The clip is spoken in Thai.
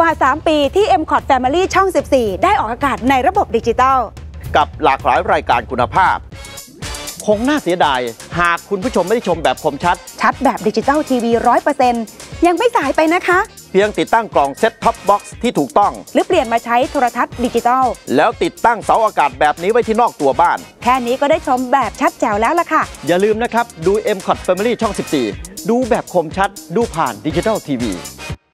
กว่า 3 ปีที่ m c o t Family ช่อง 14 ได้ออกอากาศในระบบดิจิตอลกับหลากหลายรายการคุณภาพ คงน่าเสียดาย หากคุณผู้ชมไม่ได้ชมแบบคมชัด ชัดแบบดิจิตอลทีวีร้อยเปอร์เซ็นต์ยังไม่สายไปนะคะ เพียงติดตั้งกล่อง set top box ที่ถูกต้อง หรือเปลี่ยนมาใช้โทรทัศน์ดิจิตอลแล้วติดตั้งเสาอากาศแบบนี้ไว้ที่นอกตัวบ้าน แค่นี้ก็ได้ชมแบบชัดแจ๋วแล้วล่ะค่ะ อย่าลืมนะครับ ดู m c o t Family ช่อง 14 ดูแบบคมชัด ดูผ่านดิจิตอลทีวี